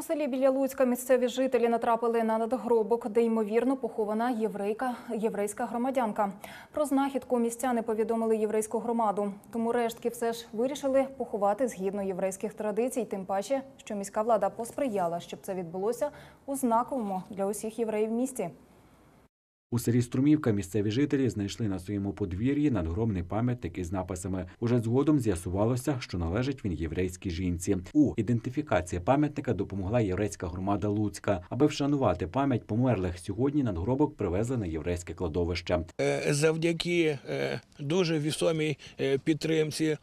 У селі біля Луцька місцеві жителі натрапили на надгробок, де ймовірно похована єврейка, єврейська громадянка. Про знахідку містяни повідомили єврейську громаду. Тому рештки все ж вирішили поховати згідно єврейських традицій. Тим паче, що міська влада посприяла, щоб це відбулося у знаковому для усіх євреїв місті. У селі Струмівка місцеві жителі знайшли на своєму подвір'ї надгробний пам'ятник із написами. Уже згодом з'ясувалося, що належить він єврейській жінці. У ідентифікації пам'ятника допомогла єврейська громада Луцька. Аби вшанувати пам'ять померлих сьогодні надгробок привезли на єврейське кладовище. Е, завдяки е, дуже вісомій е, підтримці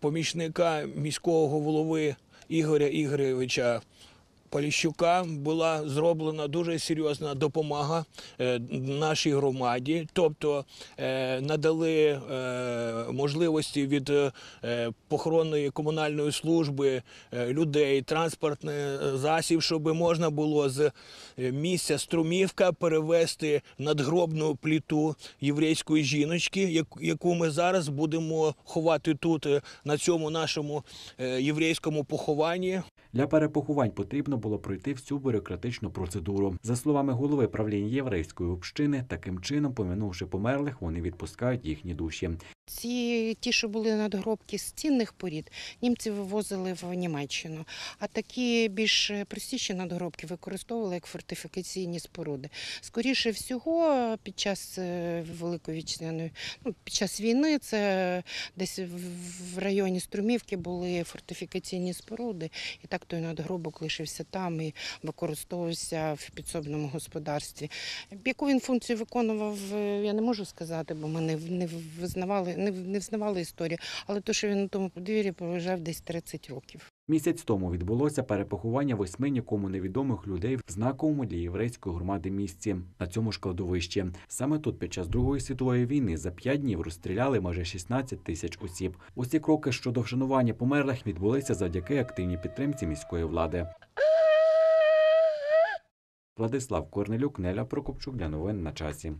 помічника міського голови Ігоря Ігоревича. Поліщука була зроблена дуже серйозна допомога е, нашій громаді, тобто е, надали е, можливості від похоронної комунальної служби людей, транспортний засіб, щоб можна було з місця Струмівка перевести надгробну пліту єврейської жіночки, яку ми зараз будемо ховати тут на цьому нашому єврейському похованні. Для перепоховань потрібно було пройти всю бюрократичну процедуру. За словами голови правління єврейської общини, таким чином, помінувши померлих, вони відпускають їхні душі. Ці ті, що були надгробки з цінних порід, німці вивозили в Німеччину. А такі більш простіші надгробки використовували як фортифікаційні споруди. Скоріше всього, під час е, Великої вітчизняної, ну, під час війни, це десь в районі Струмівки були фортифікаційні споруди, і так той надгробок лишився там і використовувався в підсобному господарстві. Яку він функцію виконував, е, я не можу сказати, бо ми не, не визнавали, не, не взнавали історію. Але то, що він на тому подвір'ї пролежав десь 30 років. Місяць тому відбулося перепоховання восьми нікому невідомих людей в знаковому для єврейської громади місці на цьому ж кладовищі. Саме тут під час Другої світової війни за п'ять днів розстріляли майже 16 тисяч осіб. Усі кроки щодо вшанування померлих відбулися завдяки активній підтримці міської влади. Владислав Корнелюк, Неля Прокопчук для новин на часі.